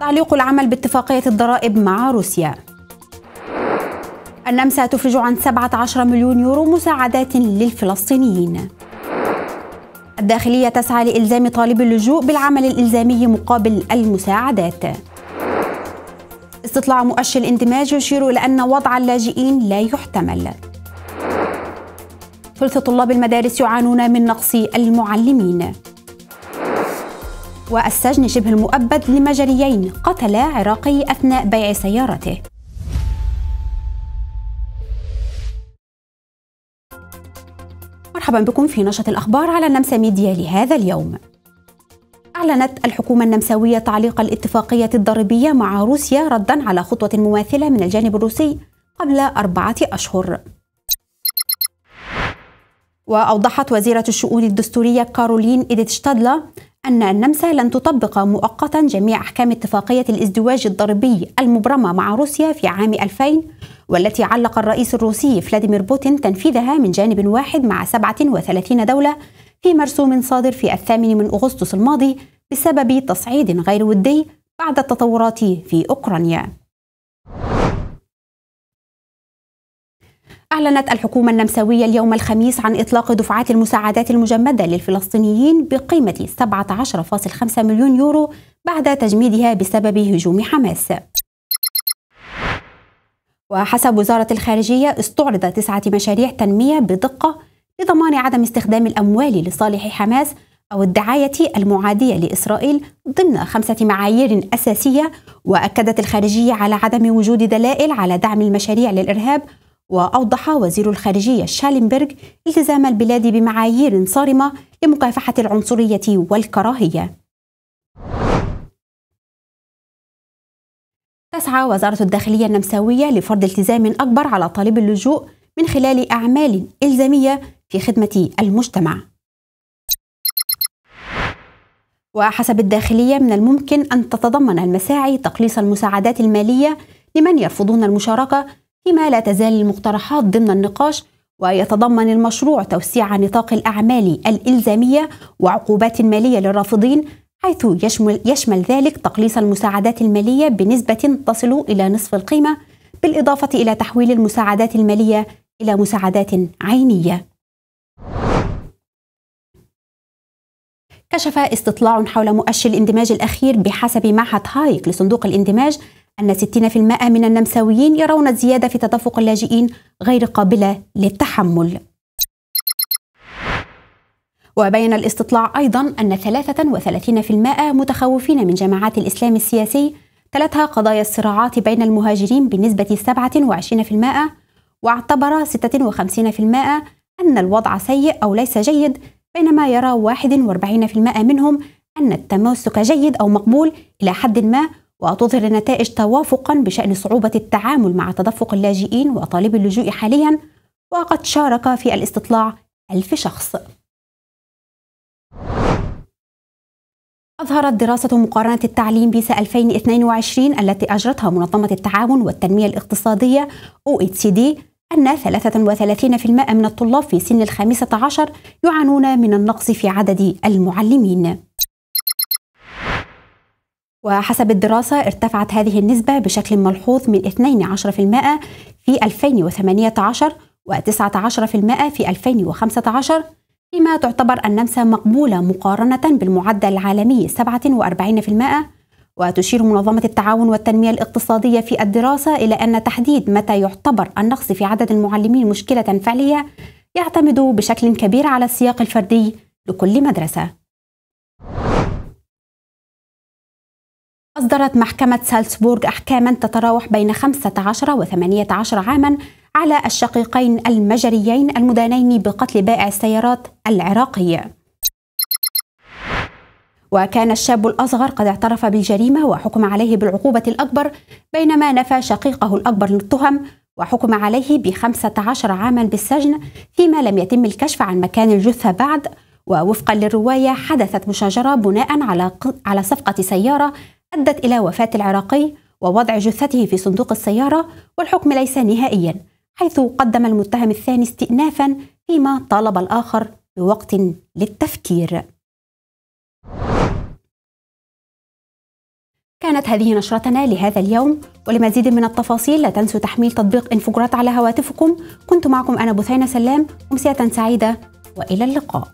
تعليق العمل باتفاقية الضرائب مع روسيا. النمسا تفرج عن 17 مليون يورو مساعدات للفلسطينيين. الداخلية تسعى لإلزام طالب اللجوء بالعمل الإلزامي مقابل المساعدات. استطلاع مؤشر الاندماج يشير إلى أن وضع اللاجئين لا يحتمل. ثلث طلاب المدارس يعانون من نقص المعلمين. والسجن شبه المؤبد لمجريين قتلا عراقي أثناء بيع سيارته. مرحبا بكم في نشرة الأخبار على نمسا ميديا لهذا اليوم. أعلنت الحكومة النمساوية تعليق الاتفاقية الضريبية مع روسيا ردا على خطوة مماثلة من الجانب الروسي قبل أربعة أشهر. وأوضحت وزيرة الشؤون الدستورية كارولين إيديت شتادلا أن النمسا لن تطبق مؤقتا جميع أحكام اتفاقية الازدواج الضريبي المبرمة مع روسيا في عام 2000 والتي علق الرئيس الروسي فلاديمير بوتين تنفيذها من جانب واحد مع 37 دولة في مرسوم صادر في الثامن من أغسطس الماضي بسبب تصعيد غير ودي بعد التطورات في أوكرانيا. أعلنت الحكومة النمساوية اليوم الخميس عن إطلاق دفعات المساعدات المجمدة للفلسطينيين بقيمة 17.5 مليون يورو بعد تجميدها بسبب هجوم حماس. وحسب وزارة الخارجية استعرض تسعة مشاريع تنمية بدقة لضمان عدم استخدام الأموال لصالح حماس أو الدعاية المعادية لإسرائيل ضمن خمسة معايير أساسية وأكدت الخارجية على عدم وجود دلائل على دعم المشاريع للإرهاب وأوضح وزير الخارجية شالنبرغ التزام البلاد بمعايير صارمة لمكافحة العنصرية والكراهية. تسعى وزارة الداخلية النمساوية لفرض التزام أكبر على طالب اللجوء من خلال أعمال إلزامية في خدمة المجتمع. وحسب الداخلية من الممكن أن تتضمن المساعي تقليص المساعدات المالية لمن يرفضون المشاركة فيما لا تزال المقترحات ضمن النقاش ويتضمن المشروع توسيع نطاق الأعمال الإلزامية وعقوبات مالية للرافضين حيث يشمل, يشمل ذلك تقليص المساعدات المالية بنسبة تصل إلى نصف القيمة بالإضافة إلى تحويل المساعدات المالية إلى مساعدات عينية. كشف استطلاع حول مؤشر الاندماج الأخير بحسب معهد هايك لصندوق الاندماج أن 60% من النمساويين يرون الزيادة في تدفق اللاجئين غير قابلة للتحمل. وبين الاستطلاع أيضا أن 33% متخوفين من جماعات الإسلام السياسي تلتها قضايا الصراعات بين المهاجرين بنسبة 27% واعتبر 56% أن الوضع سيء أو ليس جيد بينما يرى 41% منهم أن التمسك جيد أو مقبول إلى حد ما وتظهر النتائج توافقا بشأن صعوبة التعامل مع تدفق اللاجئين وطالبي اللجوء حاليا وقد شارك في الاستطلاع ألف شخص. أظهرت دراسة مقارنة التعليم بيسا 2022 التي أجرتها منظمة التعاون والتنمية الاقتصادية OECD أن 33% من الطلاب في سن الخامسة عشر يعانون من النقص في عدد المعلمين. وحسب الدراسة ارتفعت هذه النسبة بشكل ملحوظ من 12% في 2018 و19% في 2015 فيما تعتبر النمسا مقبولة مقارنة بالمعدل العالمي 47% وتشير منظمة التعاون والتنمية الاقتصادية في الدراسة إلى أن تحديد متى يعتبر النقص في عدد المعلمين مشكلة فعلية يعتمد بشكل كبير على السياق الفردي لكل مدرسة. أصدرت محكمة سالزبورغ أحكاما تتراوح بين 15 و 18 عاما على الشقيقين المجريين المدانين بقتل بائع السيارات العراقي. وكان الشاب الأصغر قد اعترف بالجريمة وحكم عليه بالعقوبة الأكبر بينما نفى شقيقه الأكبر للتهم وحكم عليه بخمسة عشر عاما بالسجن فيما لم يتم الكشف عن مكان الجثة بعد. ووفقا للرواية حدثت مشاجرة بناء على على صفقة سيارة أدت إلى وفاة العراقي ووضع جثته في صندوق السيارة والحكم ليس نهائيا حيث قدم المتهم الثاني استئنافا فيما طالب الآخر بوقت للتفكير. كانت هذه نشرتنا لهذا اليوم ولمزيد من التفاصيل لا تنسوا تحميل تطبيق انفجرات على هواتفكم. كنت معكم أنا بثينة سلام أمسية سعيدة وإلى اللقاء.